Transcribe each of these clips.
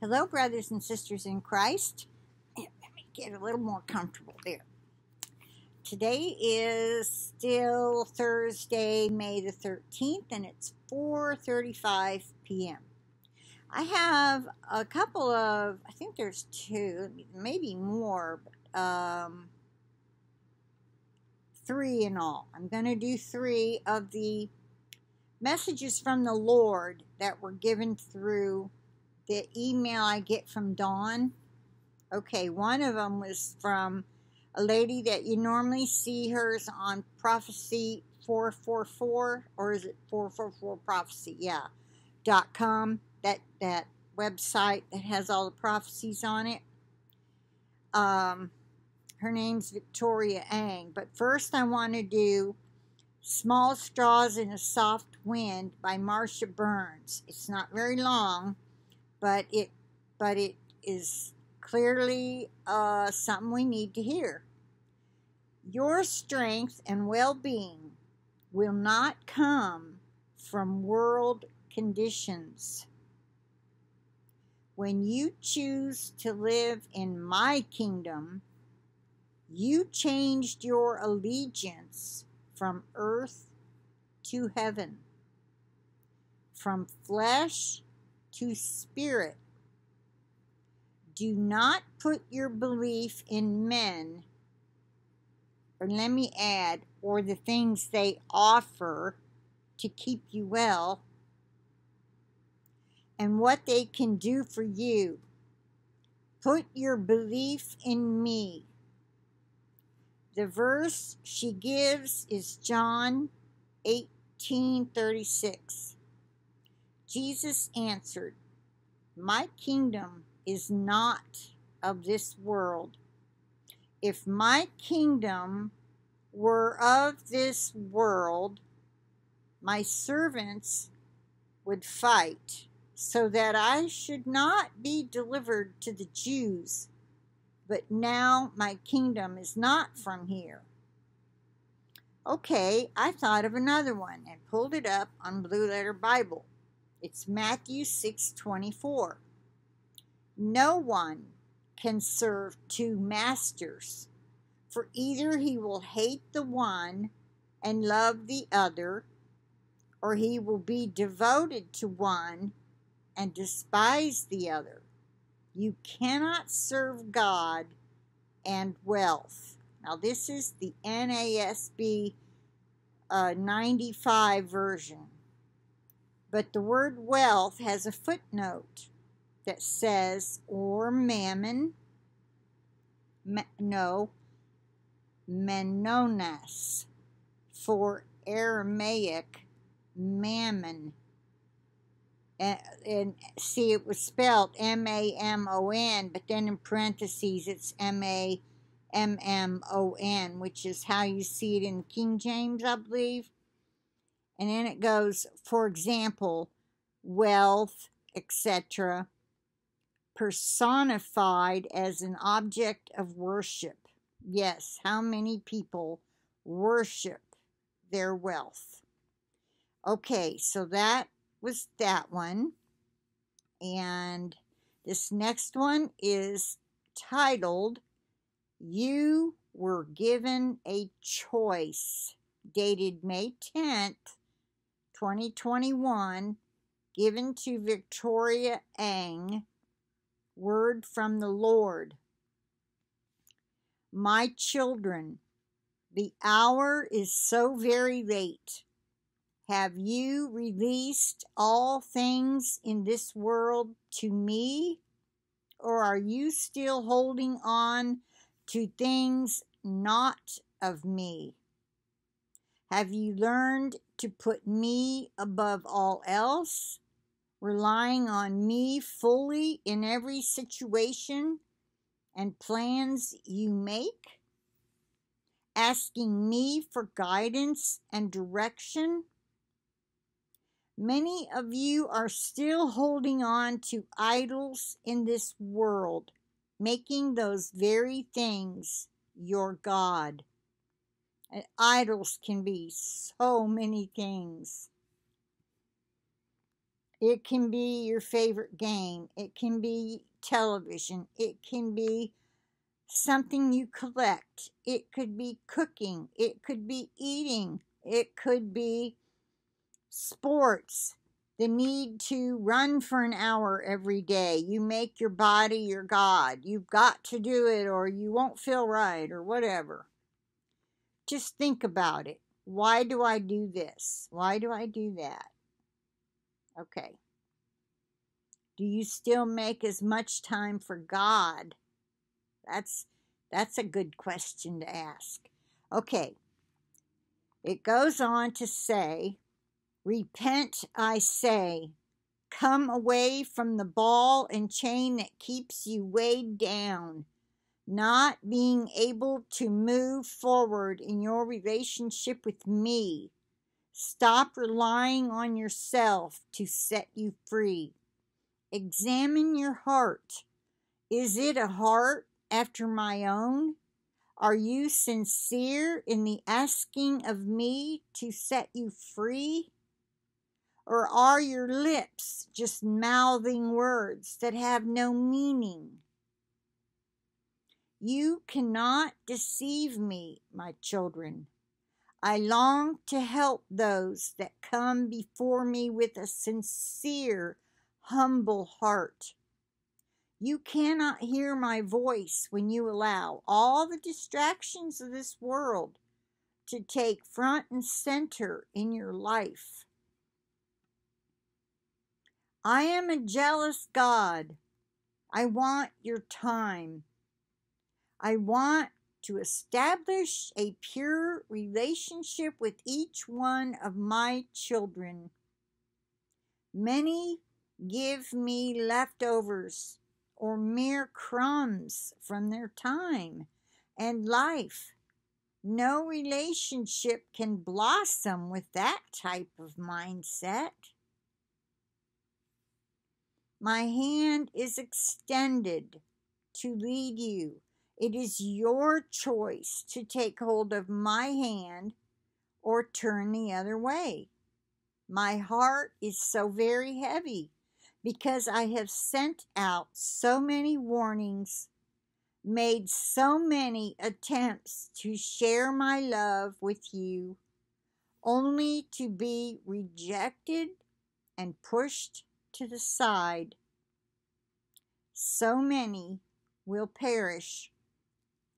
Hello, brothers and sisters in Christ. Let me get a little more comfortable there. Today is still Thursday, May the 13th, and it's 4:35 p.m. I have a couple of, I think there's two, maybe more, but, um, three in all. I'm going to do three of the messages from the Lord that were given through the email I get from Dawne. Okay, one of them was from a lady that you normally see hers on Prophecy 444, or is it 444 Prophecy? Yeah, dot com. That that website that has all the prophecies on it. Um, her name's Victoria Ang. But first, I want to do Small Straws in a Soft Wind by Marsha Burns. It's not very long but it but it is clearly uh, something we need to hear. Your strength and well-being will not come from world conditions. When you choose to live in my kingdom, you changed your allegiance from earth to heaven, from flesh to spirit. Do not put your belief in men, or let me add, or the things they offer to keep you well, and what they can do for you. Put your belief in me. The verse she gives is John 18:36. Jesus answered, My kingdom is not of this world. If my kingdom were of this world, my servants would fight so that I should not be delivered to the Jews. But now my kingdom is not from here. Okay, I thought of another one and pulled it up on Blue Letter Bible. It's Matthew 6:24. No one can serve two masters, for either he will hate the one and love the other, or he will be devoted to one and despise the other. You cannot serve God and wealth. Now, this is the NASB uh, 95 version. But the word wealth has a footnote that says, or mammon, ma- no, menonas, for Aramaic mammon. And, and, see, it was spelled M A M O N, but then in parentheses it's M A M M O N, which is how you see it in King James, I believe. And then it goes, for example, wealth, etc., personified as an object of worship. Yes, how many people worship their wealth? Okay, so that was that one. And this next one is titled You Were Given a Choice, dated May 10th, 2021, given to Victoria Ang, word from the Lord. My children, the hour is so very late. Have you released all things in this world to me? Or are you still holding on to things not of me? Have you learned to put me above all else, relying on me fully in every situation and plans you make? Asking me for guidance and direction? Many of you are still holding on to idols in this world, making those very things your God. And idols can be so many things. It can be your favorite game. It can be television. It can be something you collect. It could be cooking. It could be eating. It could be sports. The need to run for an hour every day. You make your body your God. You've got to do it or you won't feel right or whatever. Just think about it. Why do I do this? Why do I do that? Okay. Do you still make as much time for God? That's that's a good question to ask. Okay. It goes on to say, Repent, I say. Come away from the ball and chain that keeps you weighed down not being able to move forward in your relationship with me. Stop relying on yourself to set you free. Examine your heart. Is it a heart after my own? Are you sincere in the asking of me to set you free? Or are your lips just mouthing words that have no meaning? You cannot deceive me, my children. I long to help those that come before me with a sincere, humble heart. You cannot hear my voice when you allow all the distractions of this world to take front and center in your life. I am a jealous God. I want your time. I want to establish a pure relationship with each one of my children. Many give me leftovers or mere crumbs from their time and life. No relationship can blossom with that type of mindset. My hand is extended to lead you it is your choice to take hold of my hand or turn the other way. My heart is so very heavy because I have sent out so many warnings, made so many attempts to share my love with you, only to be rejected and pushed to the side. So many will perish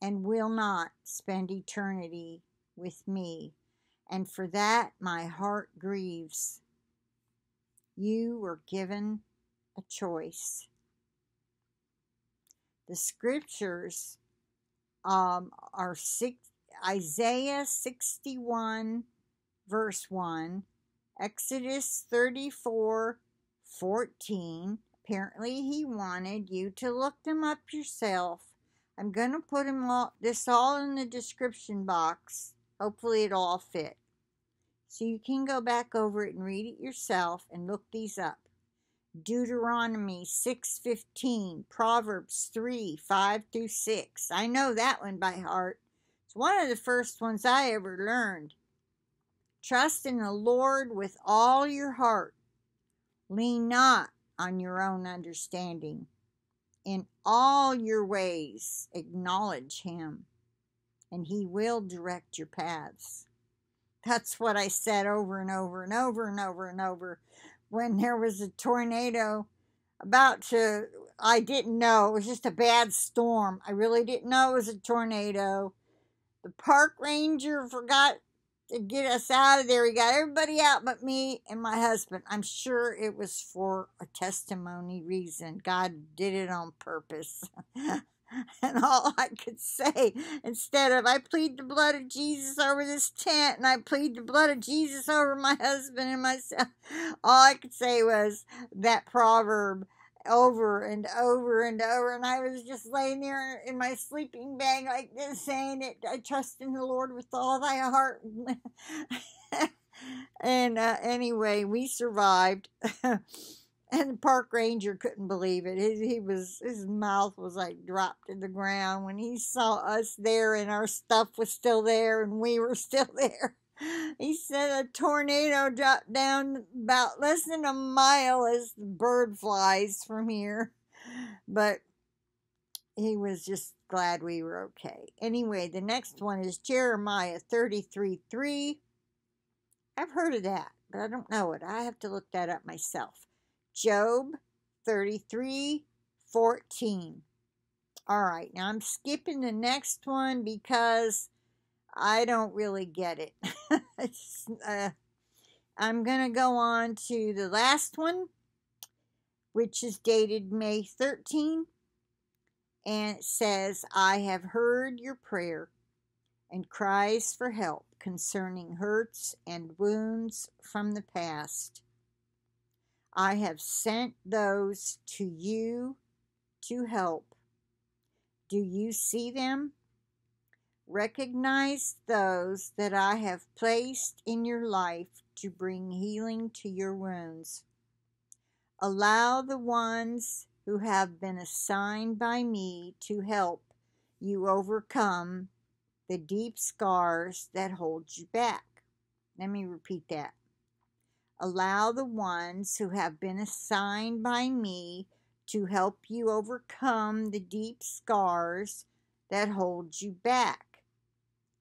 and will not spend eternity with me. And for that my heart grieves. You were given a choice. The scriptures um, are six, Isaiah 61, verse 1, Exodus 34, 14. Apparently, he wanted you to look them up yourself I'm going to put them all, this all in the description box. Hopefully it'll all fit. So you can go back over it and read it yourself and look these up. Deuteronomy 6:15, Proverbs 3, 5 through 6. I know that one by heart. It's one of the first ones I ever learned. Trust in the Lord with all your heart. Lean not on your own understanding. In all your ways, acknowledge him, and he will direct your paths. That's what I said over and over and over and over and over when there was a tornado about to. I didn't know. It was just a bad storm. I really didn't know it was a tornado. The park ranger forgot to get us out of there. He got everybody out but me and my husband. I'm sure it was for a testimony reason. God did it on purpose. and all I could say, instead of I plead the blood of Jesus over this tent and I plead the blood of Jesus over my husband and myself, all I could say was that proverb over and over and over. And I was just laying there in my sleeping bag like this, saying it. I trust in the Lord with all thy heart. and uh, anyway, we survived. and the park ranger couldn't believe it. He, he was his mouth was like dropped to the ground when he saw us there and our stuff was still there and we were still there. He said a tornado dropped down about less than a mile as the bird flies from here. But he was just glad we were okay. Anyway, the next one is Jeremiah 33 3. I've heard of that, but I don't know it. I have to look that up myself. Job 33 14. All right, now I'm skipping the next one because I don't really get it. uh, I'm going to go on to the last one, which is dated May 13. And it says, I have heard your prayer and cries for help concerning hurts and wounds from the past. I have sent those to you to help. Do you see them? Recognize those that I have placed in your life to bring healing to your wounds. Allow the ones who have been assigned by me to help you overcome the deep scars that hold you back. Let me repeat that. Allow the ones who have been assigned by me to help you overcome the deep scars that hold you back.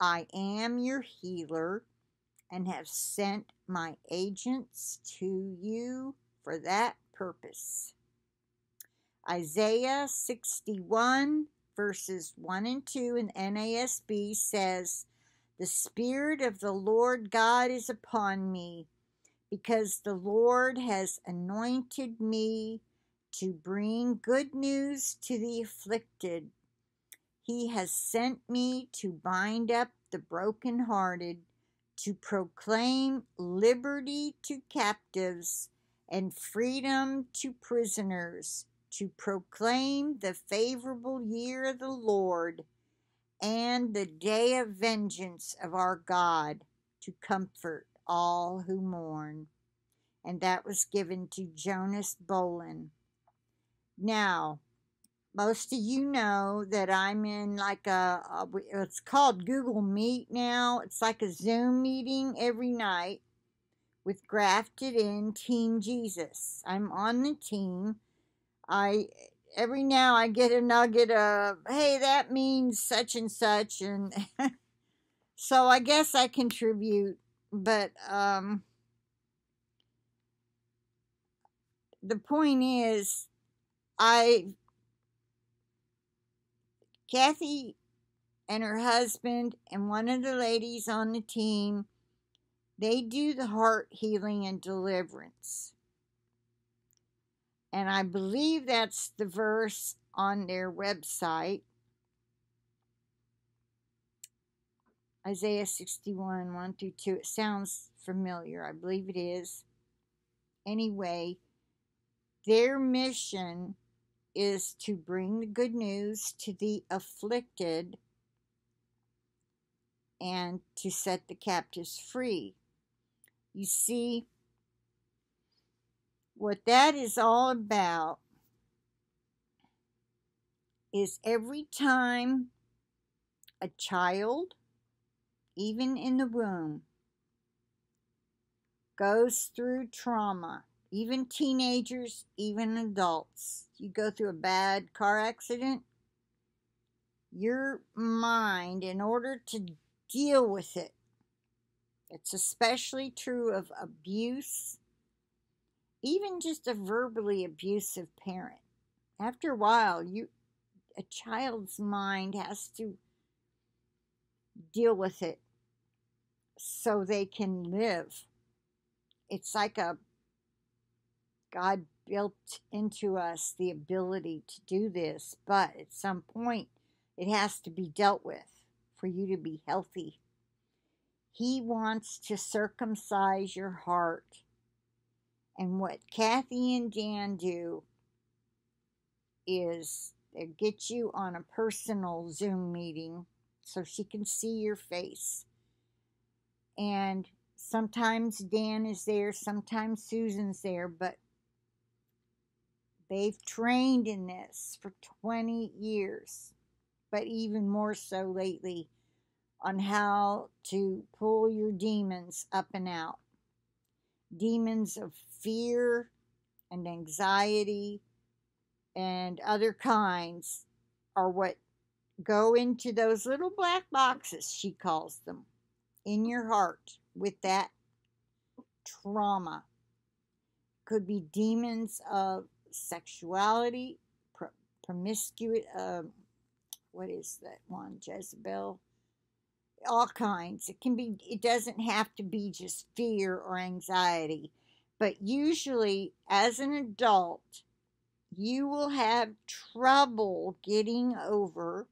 I am your healer and have sent my agents to you for that purpose. Isaiah 61 verses 1 and 2 in NASB says, The Spirit of the Lord God is upon me, because the Lord has anointed me to bring good news to the afflicted. He has sent me to bind up the brokenhearted, to proclaim liberty to captives and freedom to prisoners, to proclaim the favorable year of the Lord and the day of vengeance of our God, to comfort all who mourn. And that was given to Jonas Bolin. Now, most of you know that I'm in like a, a, it's called Google Meet now. It's like a Zoom meeting every night with Grafted in Team Jesus. I'm on the team. I every now I get a nugget of, hey, that means such and such and so I guess I contribute, but um the point is I Kathy and her husband and one of the ladies on the team, they do the heart healing and deliverance. And I believe that's the verse on their website. Isaiah 61, 1 through 2. It sounds familiar. I believe it is. Anyway, their mission is to bring the good news to the afflicted and to set the captives free. You see, what that is all about is every time a child, even in the womb, goes through trauma, even teenagers, even adults, you go through a bad car accident, your mind, in order to deal with it, it's especially true of abuse, even just a verbally abusive parent. After a while, you a child's mind has to deal with it so they can live. It's like a God built into us the ability to do this, but at some point it has to be dealt with for you to be healthy. He wants to circumcise your heart. And what Kathy and Dan do is they get you on a personal Zoom meeting so she can see your face. And sometimes Dan is there, sometimes Susan's there, but They've trained in this for 20 years, but even more so lately on how to pull your demons up and out. Demons of fear and anxiety and other kinds are what go into those little black boxes, she calls them, in your heart with that trauma. Could be demons of sexuality, pr- promiscuity, uh, what is that one? Jezebel. All kinds. It can be, it doesn't have to be just fear or anxiety. But usually, as an adult, you will have trouble getting over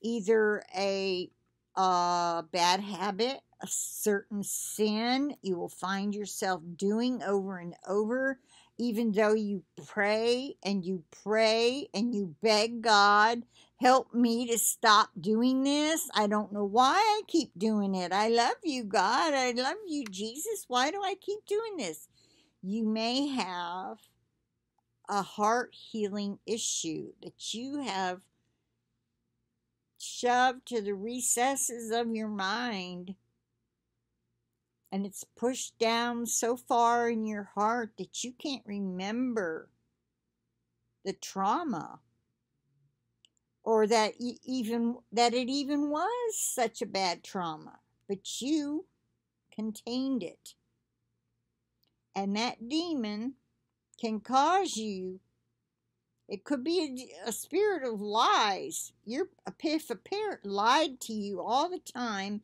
either a, a bad habit, a certain sin you will find yourself doing over and over, even though you pray and you pray and you beg God, help me to stop doing this. I don't know why I keep doing it. I love you, God. I love you, Jesus. Why do I keep doing this? You may have a heart healing issue that you have shoved to the recesses of your mind and it's pushed down so far in your heart that you can't remember the trauma or that even that it even was such a bad trauma but you contained it and that demon can cause you it could be a, a spirit of lies. Your if a parent lied to you all the time,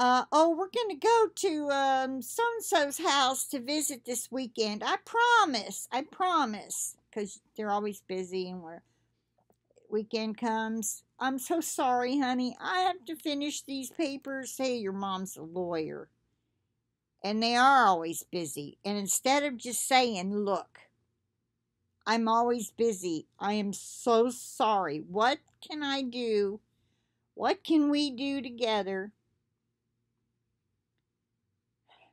uh, oh, we're going to go to um, so and so's house to visit this weekend. I promise. I promise. Because they're always busy and where weekend comes. I'm so sorry, honey. I have to finish these papers. Say your mom's a lawyer. And they are always busy. And instead of just saying, look, I'm always busy. I am so sorry. What can I do? What can we do together?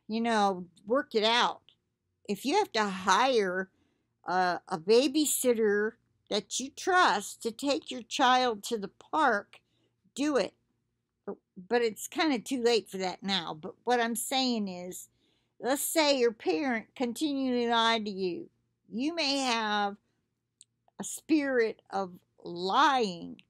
You know, work it out. If you have to hire a, a babysitter that you trust to take your child to the park, do it. But, but it's kind of too late for that now. But what I'm saying is, let's say your parent continually lied to you you may have a spirit of lying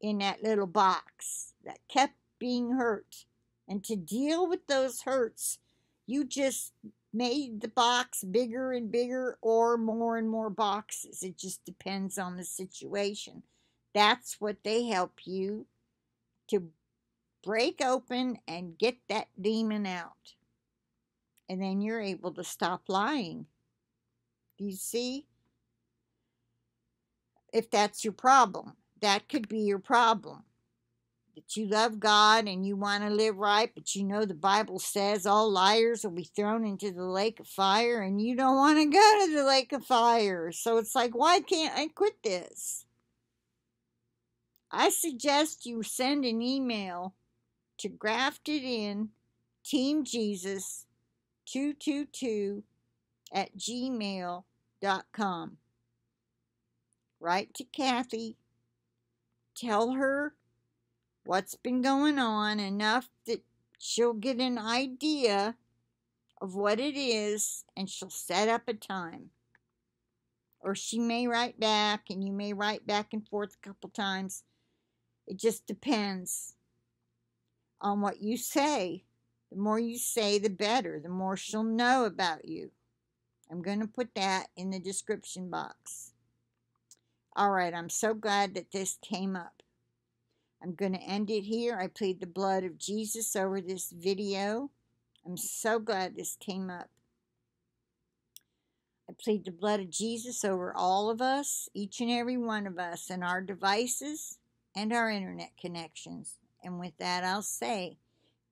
in that little box that kept being hurt. And to deal with those hurts, you just made the box bigger and bigger or more and more boxes. It just depends on the situation. That's what they help you to break open and get that demon out. And then you're able to stop lying. Do you see? If that's your problem, that could be your problem. That you love God and you want to live right, but you know the Bible says all liars will be thrown into the lake of fire, and you don't want to go to the lake of fire. So it's like, why can't I quit this? I suggest you send an email to grafted in Team Jesus 222 at gmail.com. Write to Kathy. Tell her what's been going on enough that she'll get an idea of what it is and she'll set up a time. Or she may write back and you may write back and forth a couple times. It just depends on what you say. The more you say, the better. The more she'll know about you. I'm going to put that in the description box. All right, I'm so glad that this came up. I'm going to end it here. I plead the blood of Jesus over this video. I'm so glad this came up. I plead the blood of Jesus over all of us, each and every one of us, and our devices and our internet connections. And with that, I'll say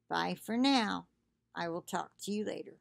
bye for now. I will talk to you later.